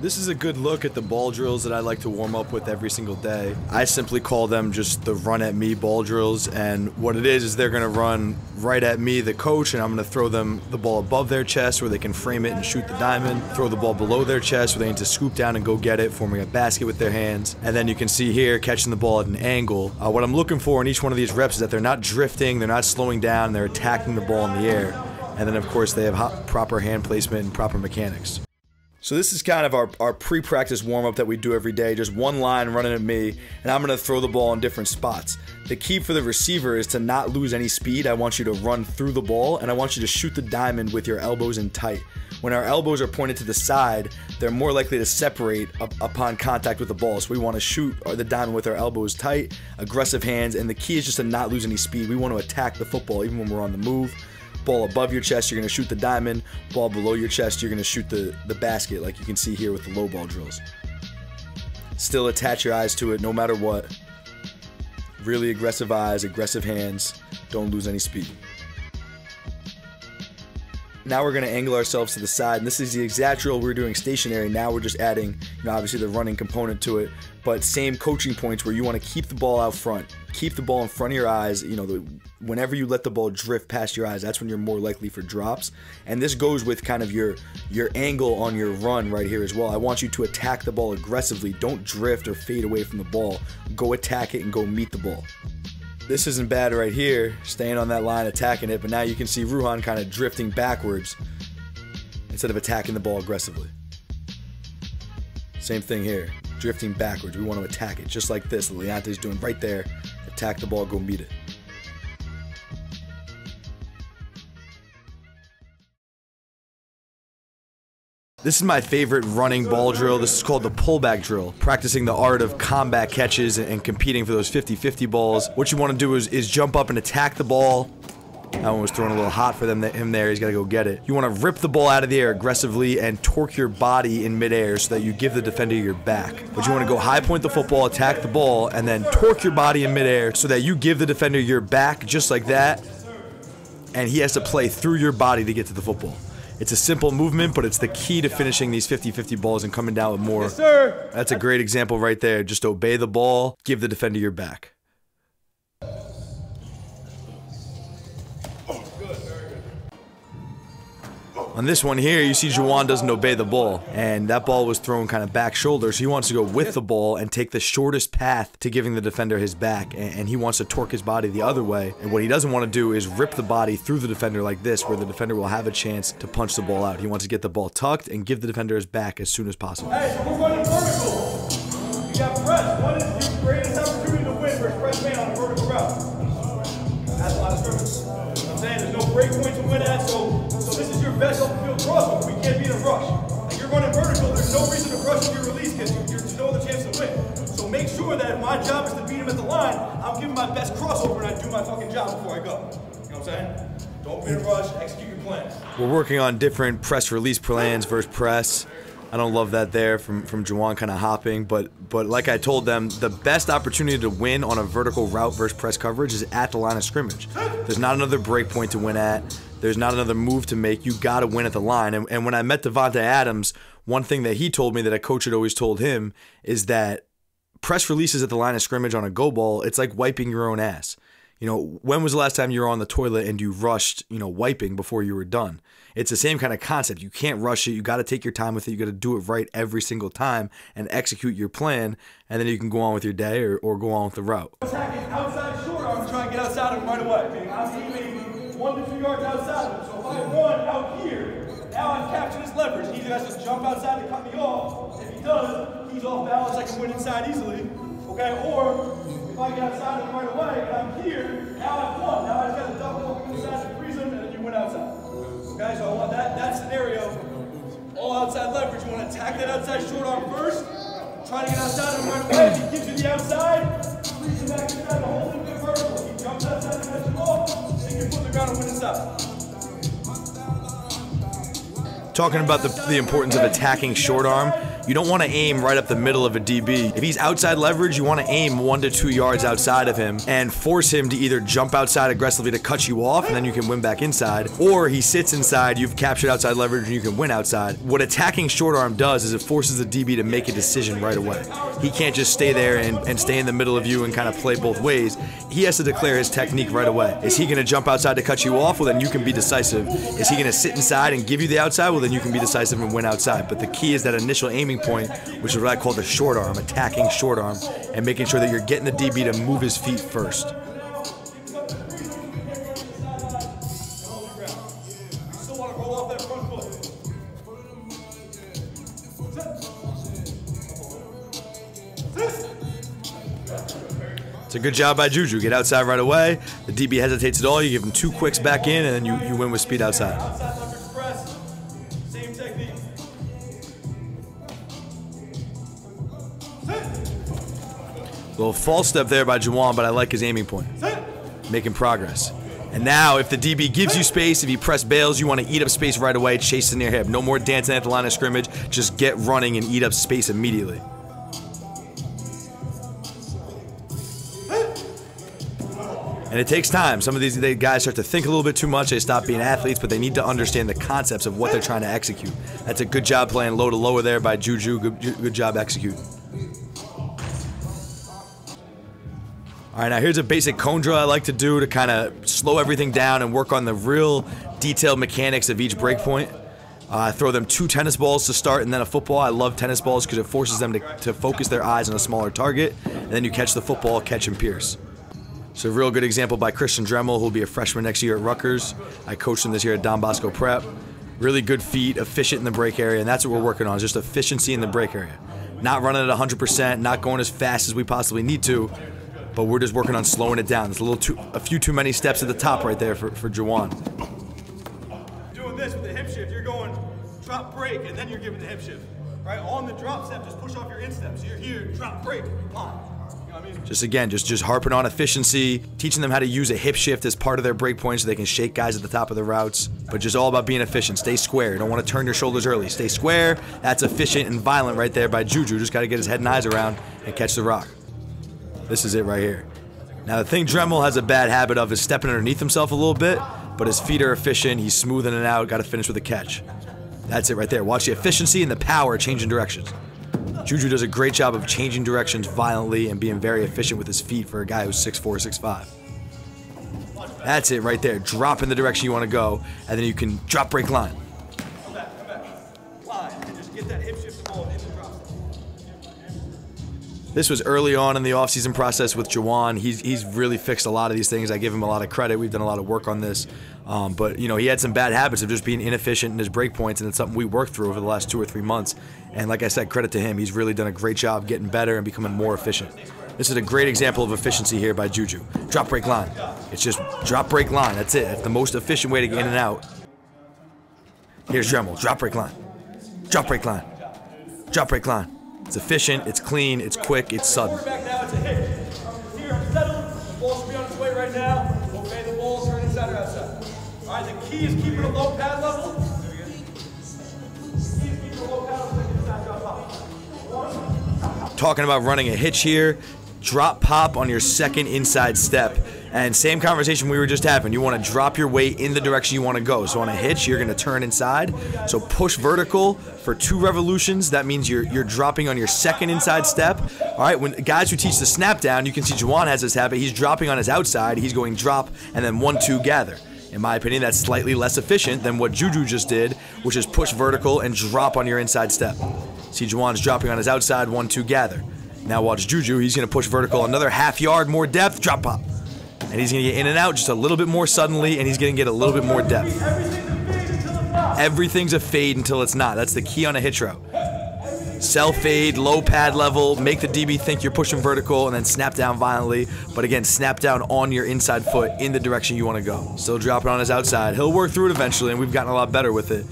This is a good look at the ball drills that I like to warm up with every single day. I simply call them just the run at me ball drills and what it is is they're going to run right at me, the coach, and I'm going to throw them the ball above their chest where they can frame it and shoot the diamond, throw the ball below their chest where they need to scoop down and go get it, forming a basket with their hands. And then you can see here catching the ball at an angle. Uh, what I'm looking for in each one of these reps is that they're not drifting, they're not slowing down, they're attacking the ball in the air. And then of course they have proper hand placement and proper mechanics. So this is kind of our, our pre-practice warm-up that we do every day, just one line running at me, and I'm gonna throw the ball in different spots. The key for the receiver is to not lose any speed. I want you to run through the ball, and I want you to shoot the diamond with your elbows in tight. When our elbows are pointed to the side, they're more likely to separate up upon contact with the ball. So we want to shoot the diamond with our elbows tight, aggressive hands, and the key is just to not lose any speed. We want to attack the football even when we're on the move ball above your chest, you're to shoot the diamond. Ball below your chest, you're to shoot the, the basket, like you can see here with the low ball drills. Still attach your eyes to it no matter what. Really aggressive eyes, aggressive hands. Don't lose any speed. Now we're going to angle ourselves to the side, and this is the exact drill we are doing stationary. Now we're just adding, you know, obviously the running component to it, but same coaching points where you want to keep the ball out front, keep the ball in front of your eyes. You know, the, whenever you let the ball drift past your eyes, that's when you're more likely for drops. And this goes with kind of your your angle on your run right here as well. I want you to attack the ball aggressively. Don't drift or fade away from the ball. Go attack it and go meet the ball. This isn't bad right here, staying on that line, attacking it, but now you can see Ruhan kind of drifting backwards instead of attacking the ball aggressively. Same thing here, drifting backwards. We want to attack it, just like this. Leonte's doing right there. Attack the ball, go meet it. This is my favorite running ball drill. This is called the pullback drill, practicing the art of combat catches and competing for those 50-50 balls. What you want to do is, is jump up and attack the ball. That one was thrown a little hot for them, him there. He's got to go get it. You want to rip the ball out of the air aggressively and torque your body in midair so that you give the defender your back. But you want to go high point the football, attack the ball, and then torque your body in midair so that you give the defender your back just like that. And he has to play through your body to get to the football. It's a simple movement, but it's the key to finishing these 50-50 balls and coming down with more. Yes, sir. That's a great example right there. Just obey the ball, give the defender your back. On this one here, you see Juwann doesn't obey the ball, and that ball was thrown kind of back shoulder, so he wants to go with the ball and take the shortest path to giving the defender his back, and he wants to torque his body the other way, and what he doesn't want to do is rip the body through the defender like this, where the defender will have a chance to punch the ball out. He wants to get the ball tucked and give the defender his back as soon as possible. Hey, I'm giving my best crossover and I do my fucking job before I go. You know what I'm saying? Don't be in a rush, execute your plan. We're working on different press release plans versus press. I don't love that there from from Juwann kind of hopping, but but like I told them, the best opportunity to win on a vertical route versus press coverage is at the line of scrimmage. There's not another break point to win at. There's not another move to make. You got to win at the line. And, and when I met Davante Adams, one thing that he told me that a coach had always told him is that press releases at the line of scrimmage on a go ball, it's like wiping your own ass. You know, when was the last time you were on the toilet and you rushed, you know, wiping before you were done? It's the same kind of concept. You can't rush it. You got to take your time with it. You got to do it right every single time and execute your plan, and then you can go on with your day or, or go on with the route. Outside short arm, get outside of him right away. I'm aiming one to two yards outside. So if I run out here, now I've captured his leverage. He has to jump outside to cut me off. If he does, he's off balance. I can win inside easily. Okay, or if I get outside him right away and I'm here, now I've won. Now I just got to double inside freeze him and then you win outside. Okay, so I want that, that scenario, all outside leverage. You want to attack that outside short arm first, try to get outside of right away. If he gives you the outside, him back inside the whole thing vertical. He jumps outside and catches the ball, then you put the ground and win inside. Talking about the, the importance of attacking short arm, you don't want to aim right up the middle of a DB. If he's outside leverage, you want to aim one to two yards outside of him and force him to either jump outside aggressively to cut you off, and then you can win back inside, or he sits inside, you've captured outside leverage, and you can win outside. What attacking short arm does is it forces the DB to make a decision right away. He can't just stay there and, and stay in the middle of you and kind of play both ways. He has to declare his technique right away. Is he going to jump outside to cut you off? Well, then you can be decisive. Is he going to sit inside and give you the outside? Well, then you can be decisive and win outside. But the key is that initial aiming point, which is what I call the short arm, attacking short arm, and making sure that you're getting the DB to move his feet first. It's a good job by Juju. Get outside right away. The DB hesitates at all. You give him two quicks back in, and then you, you win with speed outside. Little false step there by Juwann, but I like his aiming point. Making progress. And now, if the DB gives you space, if he press bails, you want to eat up space right away, chase in your hip. No more dancing at the line of scrimmage. Just get running and eat up space immediately. And it takes time. Some of these guys start to think a little bit too much. They stop being athletes, but they need to understand the concepts of what they're trying to execute. That's a good job playing low to lower there by Juju. Good, good job executing. All right, now here's a basic cone drill I like to do to kind of slow everything down and work on the real detailed mechanics of each breakpoint. Uh, I throw them two tennis balls to start and then a football. I love tennis balls because it forces them to, to focus their eyes on a smaller target. And then you catch the football, catch and pierce. So a real good example by Christian Dremel, who will be a freshman next year at Rutgers. I coached him this year at Don Bosco Prep. Really good feet, efficient in the break area, and that's what we're working on, just efficiency in the break area. Not running at 100%, not going as fast as we possibly need to, but we're just working on slowing it down. There's a little too, a few too many steps at the top right there for, for Juwann. Doing this with the hip shift, you're going drop break, and then you're giving the hip shift. Right? On the drop step, just push off your instep. So you're here, drop break, line. You know what I mean? Just again, just just harping on efficiency, teaching them how to use a hip shift as part of their break point so they can shake guys at the top of the routes. But just all about being efficient. Stay square. You don't want to turn your shoulders early. Stay square. That's efficient and violent right there by Juju. Just got to get his head and eyes around and catch the rock. This is it right here. Now the thing Dremel has a bad habit of is stepping underneath himself a little bit, but his feet are efficient. He's smoothing it out. Got to finish with a catch. That's it right there. Watch the efficiency and the power changing directions. Juju does a great job of changing directions violently and being very efficient with his feet for a guy who's 6'4", 6'5". That's it right there. Drop in the direction you want to go, and then you can drop break line. This was early on in the offseason process with Juwann. He's, he's really fixed a lot of these things. I give him a lot of credit. We've done a lot of work on this. Um, but, you know, he had some bad habits of just being inefficient in his break points, and it's something we worked through over the last two or three months. And like I said, credit to him. He's really done a great job getting better and becoming more efficient. This is a great example of efficiency here by Juju. Drop break line. It's just drop break line. That's it. It's the most efficient way to get in and out. Here's Dremel. Drop break line. Drop break line. Drop break line. It's efficient, it's clean, it's quick, it's sudden. Back now, it's a hit. Here, I'm settled. The ball should be on its way right now. Okay, the ball's turning inside or outside. All right, the key is keeping a low pad level. The key is keeping a low pad level. so you can inside drop off. One, talking about running a hitch here. Drop pop on your second inside step. And same conversation we were just having. You want to drop your weight in the direction you want to go. So on a hitch, you're going to turn inside. So push vertical for two revolutions. That means you're you're dropping on your second inside step. All right. When guys who teach the snap down, you can see Juwann has this habit. He's dropping on his outside. He's going drop and then one two gather. In my opinion, that's slightly less efficient than what Juju just did, which is push vertical and drop on your inside step. See, Juwann's dropping on his outside, one, two, gather. Now watch Juju, he's gonna push vertical another half yard, more depth, drop pop. And he's gonna get in and out just a little bit more suddenly, and he's gonna get a little bit more depth. everything's a fade until it's not. That's the key on a hitch route. Self fade, low pad level, make the DB think you're pushing vertical, and then snap down violently. But again, snap down on your inside foot in the direction you want to go. Still dropping on his outside. He'll work through it eventually, and we've gotten a lot better with it.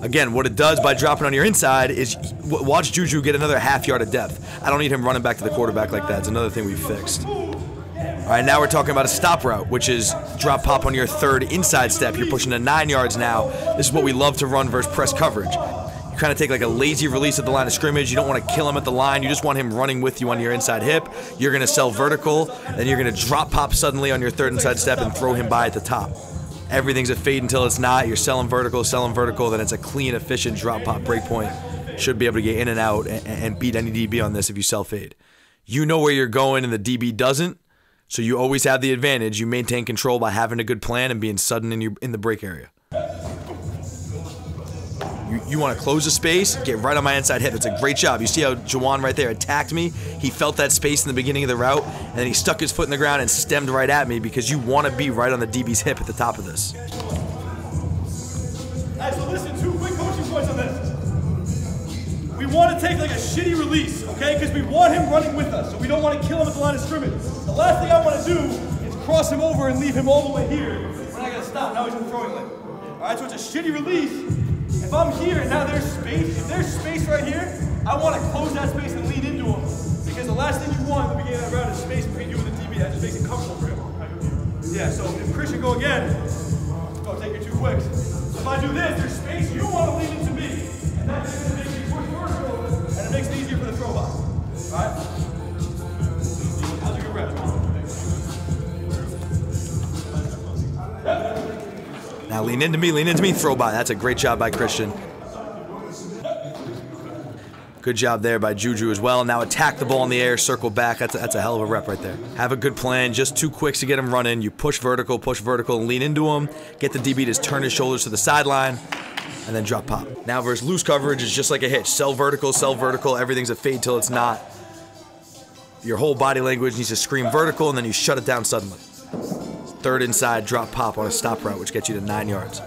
Again, what it does by dropping on your inside is watch Juju get another half yard of depth. I don't need him running back to the quarterback like that. It's another thing we fixed. All right, now we're talking about a stop route, which is drop pop on your third inside step. You're pushing to nine yards now. This is what we love to run versus press coverage. You kind of take like a lazy release at the line of scrimmage. You don't want to kill him at the line. You just want him running with you on your inside hip. You're going to sell vertical, then you're going to drop pop suddenly on your third inside step and throw him by at the top. Everything's a fade until it's not. You're selling vertical, selling vertical, then it's a clean, efficient drop pop break point. Should be able to get in and out and, and beat any DB on this if you sell fade. You know where you're going and the DB doesn't, so you always have the advantage. You maintain control by having a good plan and being sudden in your in the break area. You, you want to close the space, get right on my inside hip. It's a great job. You see how Juwann right there attacked me? He felt that space in the beginning of the route, and then he stuck his foot in the ground and stemmed right at me because you want to be right on the DB's hip at the top of this. Alright, so listen, two quick coaching points on this. We want to take like a shitty release, okay? Because we want him running with us, so we don't want to kill him at the line of scrimmage. The last thing I want to do is cross him over and leave him all the way here. We're not gonna stop. Now he's in throwing lane. All right, so it's a shitty release. If I'm here and now there's space, if there's space right here, I want to close that space and lean into him. Because the last thing you want at the beginning of that round is space between you and the DB. That just makes it comfortable for him. Yeah, so if Christian go again, go take your two quicks. So if I do this, there's space, you want to lean into me. And that's going to make Now lean into me, lean into me, throw by. That's a great job by Christian. Good job there by Juju as well. Now attack the ball in the air, circle back. That's a, that's a hell of a rep right there. Have a good plan, just two quicks to get him running. You push vertical, push vertical, and lean into him. Get the DB to turn his shoulders to the sideline, and then drop pop. Now versus loose coverage is just like a hitch. Sell vertical, sell vertical. Everything's a fade till it's not. Your whole body language needs to scream vertical, and then you shut it down suddenly. Third inside, drop pop on a stop route, which gets you to nine yards.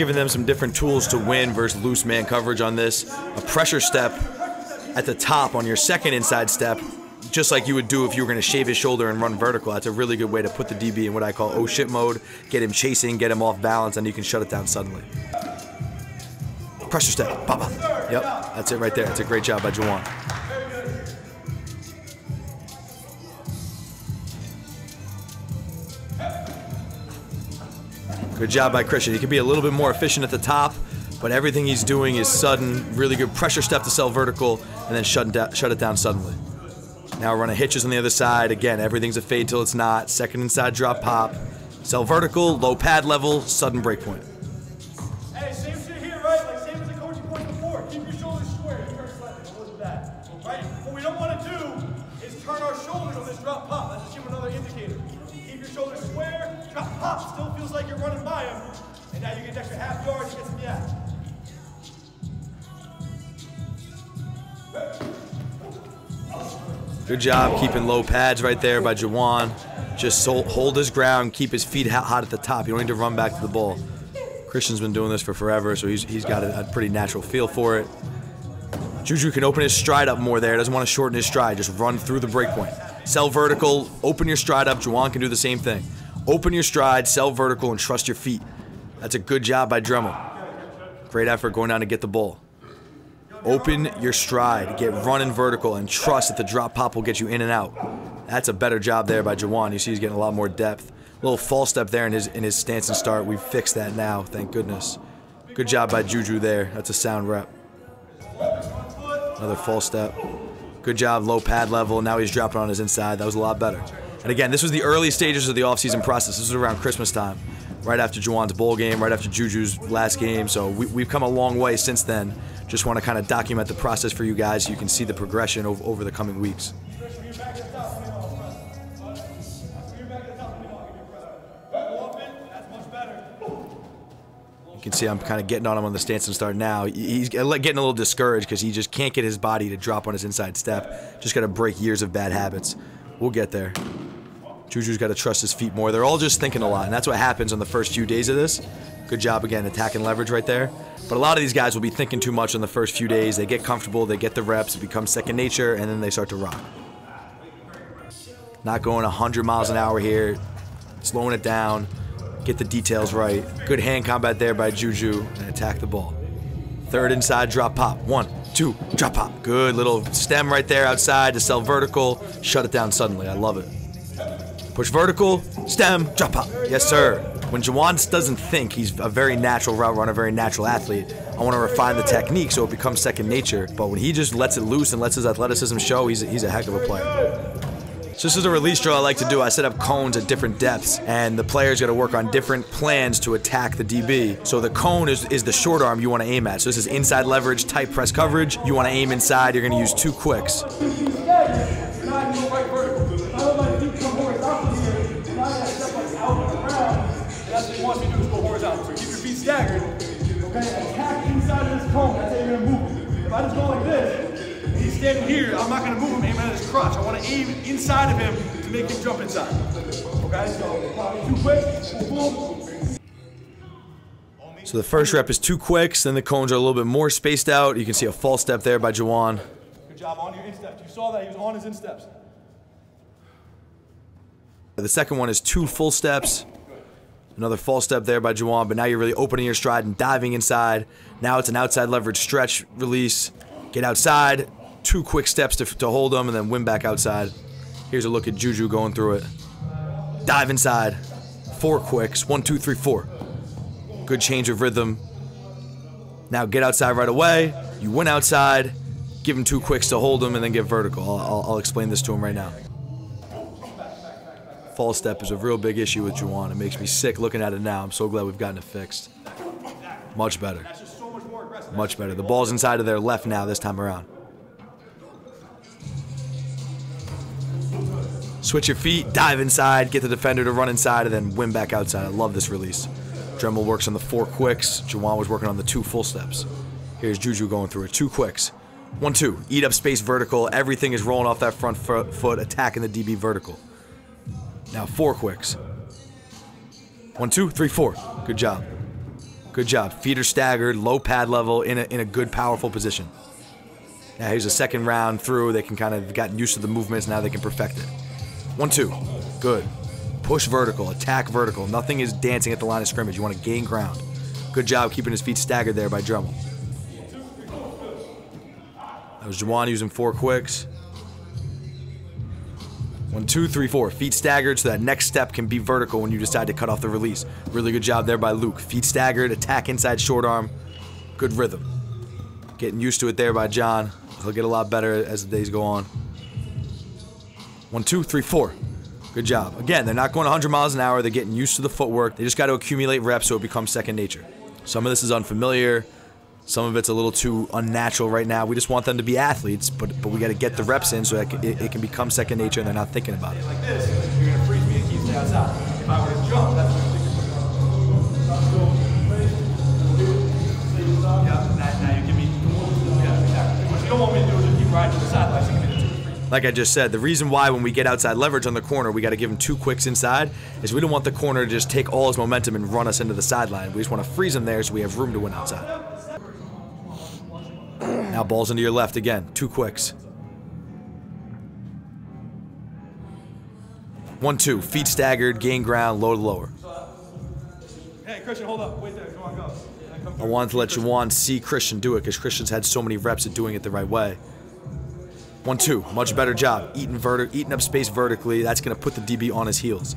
Giving them some different tools to win versus loose man coverage on this. A pressure step at the top on your second inside step, just like you would do if you were going to shave his shoulder and run vertical. That's a really good way to put the DB in what I call oh shit mode, get him chasing, get him off balance, and you can shut it down suddenly. Pressure step, papa. Yep, that's it right there. It's a great job by Juwann. Good job by Christian. He can be a little bit more efficient at the top, but everything he's doing is sudden, really good pressure step to sell vertical, and then shut, shut it down suddenly. Now we're running hitches on the other side. Again, everything's a fade till it's not. Second inside drop pop. Sell vertical, low pad level, sudden break Good job keeping low pads right there by Juwann. Just hold his ground, keep his feet hot, at the top. You don't need to run back to the ball. Christian's been doing this for forever, so he's, he's got a, a pretty natural feel for it. Juju can open his stride up more there. Doesn't want to shorten his stride. Just run through the break point. Sell vertical, open your stride up. Juwann can do the same thing. Open your stride, sell vertical, and trust your feet. That's a good job by Dremel. Great effort going down to get the ball. Open your stride, get running vertical, and trust that the drop pop will get you in and out. That's a better job there by Juwann. You see he's getting a lot more depth. A little false step there in his in his stance and start. We've fixed that now, thank goodness. Good job by Juju there. That's a sound rep. Another false step. Good job, low pad level. Now he's dropping on his inside. That was a lot better. And again, this was the early stages of the offseason process. This was around Christmas time, right after Juwann's bowl game, right after Juju's last game. So we, we've come a long way since then. Just want to kind of document the process for you guys so you can see the progression over, over the coming weeks. You can see I'm kind of getting on him on the stance and start now. He's getting a little discouraged because he just can't get his body to drop on his inside step. Just got to break years of bad habits. We'll get there. Juju's got to trust his feet more. They're all just thinking a lot, and that's what happens on the first few days of this. Good job again, attacking leverage right there. But a lot of these guys will be thinking too much on the first few days. They get comfortable, they get the reps, it becomes second nature, and then they start to rock. Not going 100 miles an hour here. Slowing it down. Get the details right. Good hand combat there by Juju and attack the ball. Third inside drop pop. One, two, drop pop. Good little stem right there outside to sell vertical. Shut it down suddenly. I love it. Push vertical, stem, drop pop. Yes, sir. When Juwann doesn't think, he's a very natural route runner, very natural athlete. I want to refine the technique so it becomes second nature. But when he just lets it loose and lets his athleticism show, he's, he's a heck of a player. So this is a release drill I like to do. I set up cones at different depths, and the player's got to work on different plans to attack the DB. So the cone is, is the short arm you want to aim at. So this is inside leverage, tight press coverage. You want to aim inside. You're going to use two quicks. Cone, that's how you're gonna move him. If I just go like this, and he's standing here, I'm not gonna move him, aim at his crotch. I wanna aim inside of him to make him jump inside. Okay, so too quick, boom, So the first rep is two quicks, then the cones are a little bit more spaced out. You can see a false step there by Juwann. Good job on your insteps. You saw that, he was on his insteps. The second one is two full steps. Another false step there by Juwann, but now you're really opening your stride and diving inside. Now it's an outside leverage stretch release. Get outside, two quick steps to, to hold them, and then win back outside. Here's a look at Juju going through it. Dive inside, four quicks, one, two, three, four. Good change of rhythm. Now get outside right away. You win outside, give him two quicks to hold him, and then get vertical. I'll, I'll, I'll explain this to him right now false step is a real big issue with Juwann. It makes me sick looking at it now. I'm so glad we've gotten it fixed. Much better. Much better. The ball's inside of their left now this time around. Switch your feet, dive inside, get the defender to run inside, and then win back outside. I love this release. Dremel works on the four quicks. Juwann was working on the two full steps. Here's Juju going through it. Two quicks. One, two. Eat up space vertical. Everything is rolling off that front foot, attacking the DB vertical. Now four quicks. One, two, three, four. Good job. Good job. Feet are staggered, low pad level, in a, in a good, powerful position. Now here's a second round through. They can kind of gotten used to the movements. Now they can perfect it. One, two. Good. Push vertical, attack vertical. Nothing is dancing at the line of scrimmage. You want to gain ground. Good job keeping his feet staggered there by Dremel. That was Juwann using four quicks. One, two, three, four. Feet staggered so that next step can be vertical when you decide to cut off the release. Really good job there by Luke. Feet staggered, attack inside short arm. Good rhythm. Getting used to it there by John. He'll get a lot better as the days go on. One, two, three, four. Good job. Again, they're not going 100 miles an hour. They're getting used to the footwork. They just got to accumulate reps so it becomes second nature. Some of this is unfamiliar. Some of it's a little too unnatural right now. We just want them to be athletes, but but we got to get the reps in so that it, it, can become second nature and they're not thinking about it. Like this, you're gonna freeze me and keep stay outside. If I were to jump, that's what I'm thinking about. Yeah, now, now you give me. Yeah, exactly. What you don't want me to do is keep riding to the side. Like I just said, the reason why when we get outside leverage on the corner, we got to give him two quicks inside is we don't want the corner to just take all his momentum and run us into the sideline. We just want to freeze him there so we have room to win outside. Now balls into your left again. Two quicks. One, two. Feet staggered, gain ground, low to lower. Hey, Christian, hold up. Wait there. Come on, go. I wanted to let you Juwann see Christian do it because Christian's had so many reps at doing it the right way. One, two. Much better job. Eating, verti eating up space vertically. That's going to put the DB on his heels.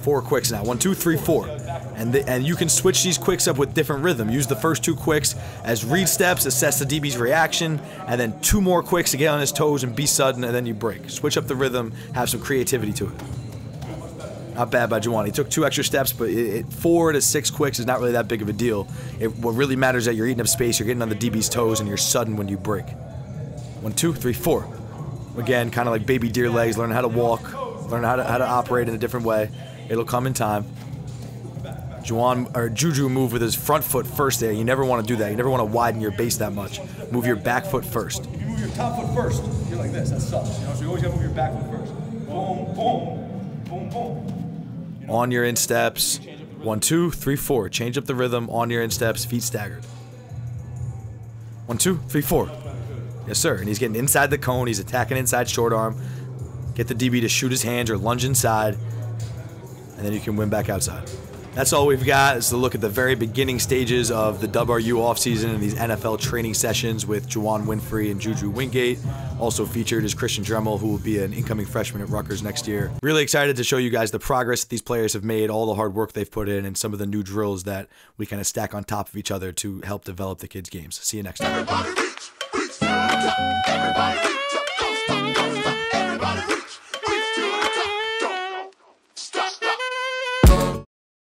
Four quicks now. One, two, three, four. And, the, and you can switch these quicks up with different rhythm. Use the first two quicks as read steps, assess the DB's reaction, and then two more quicks to get on his toes and be sudden, and then you break. Switch up the rhythm, have some creativity to it. Not bad by Juwann. He took two extra steps, but it, it, four to six quicks is not really that big of a deal. It, what really matters is that you're eating up space, you're getting on the DB's toes, and you're sudden when you break. One, two, three, four. Again, kind of like baby deer legs, learn how to walk, learn how to, how to operate in a different way. It'll come in time. Juwann or Juju move with his front foot first there. You never want to do that. You never want to widen your base that much. Move your back foot first. If you move your top foot first, you're like this. That sucks. You know, so you always gotta move your back foot first. Boom, boom, boom, boom. You know, on your insteps. One, two, three, four. Change up the rhythm on your insteps, feet staggered. One, two, three, four. Yes, sir. And he's getting inside the cone. He's attacking inside short arm. Get the DB to shoot his hands or lunge inside, and then you can win back outside. That's all we've got is to look at the very beginning stages of the WRU offseason and these NFL training sessions with Juwann Winfree and Juju Wingate. Also featured is Christian Dremel, who will be an incoming freshman at Rutgers next year. Really excited to show you guys the progress these players have made, all the hard work they've put in, and some of the new drills that we kind of stack on top of each other to help develop the kids' games. See you next time.